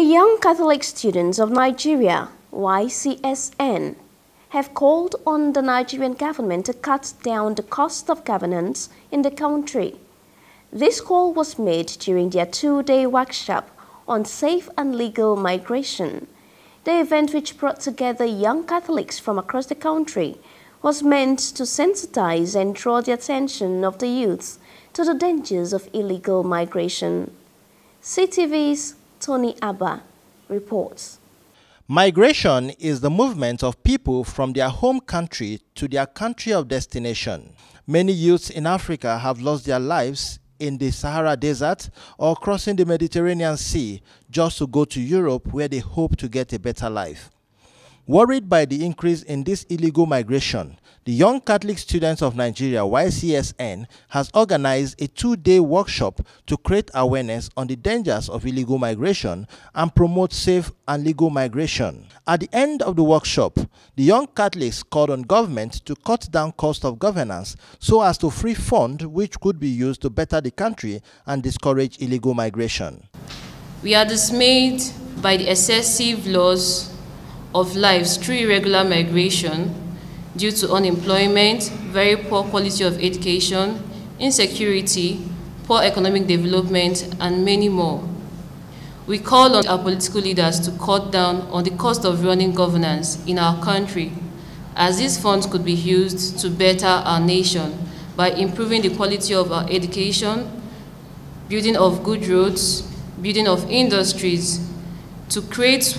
The Young Catholic Students of Nigeria, YCSN, have called on the Nigerian government to cut down the cost of governance in the country. This call was made during their two-day workshop on safe and legal migration. The event, which brought together young Catholics from across the country, was meant to sensitize and draw the attention of the youths to the dangers of illegal migration. CTV's Tony Abba reports. Migration is the movement of people from their home country to their country of destination. Many youths in Africa have lost their lives in the Sahara Desert or crossing the Mediterranean Sea just to go to Europe where they hope to get a better life. Worried by the increase in this illegal migration, the Young Catholic Students of Nigeria YCSN has organized a two-day workshop to create awareness on the dangers of illegal migration and promote safe and legal migration. At the end of the workshop, the Young Catholics called on government to cut down cost of governance so as to free fund which could be used to better the country and discourage illegal migration. We are dismayed by the excessive loss of lives through irregular migration due to unemployment, very poor quality of education, insecurity, poor economic development, and many more. We call on our political leaders to cut down on the cost of running governance in our country, as these funds could be used to better our nation by improving the quality of our education, building of good roads, building of industries, to create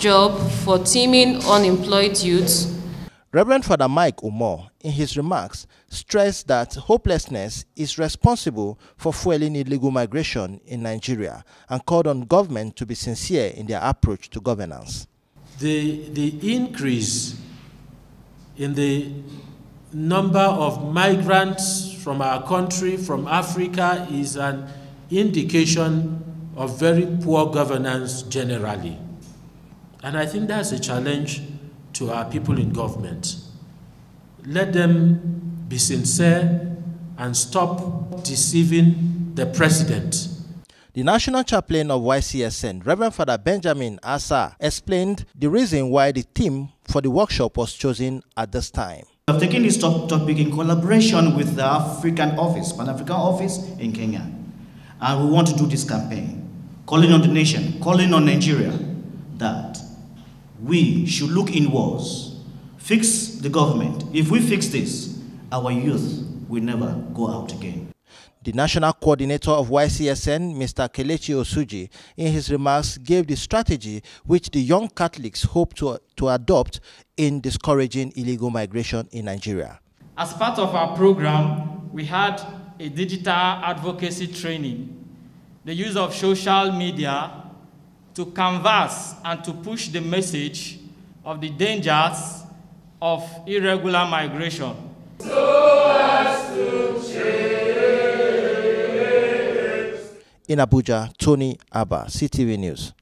job for teeming unemployed youths. Reverend Father Mike Umor, in his remarks, stressed that hopelessness is responsible for fueling illegal migration in Nigeria and called on government to be sincere in their approach to governance. The, the increase in the number of migrants from our country, from Africa, is an indication of very poor governance generally. And I think that's a challenge to our people in government. Let them be sincere and stop deceiving the president. The national chaplain of YCSN, Reverend Father Benjamin Asa, explained the reason why the theme for the workshop was chosen at this time. We have taken this topic in collaboration with the African office, Pan African office in Kenya. And we want to do this campaign, calling on the nation, calling on Nigeria, that we should look inwards, fix the government. If we fix this, our youth will never go out again. The national coordinator of YCSN, Mr. Kelechi Osuji, in his remarks gave the strategy which the young Catholics hope to, to adopt in discouraging illegal migration in Nigeria. As part of our program, we had a digital advocacy training, the use of social media to canvass and to push the message of the dangers of irregular migration. In Abuja, Tony Abba, CTV News.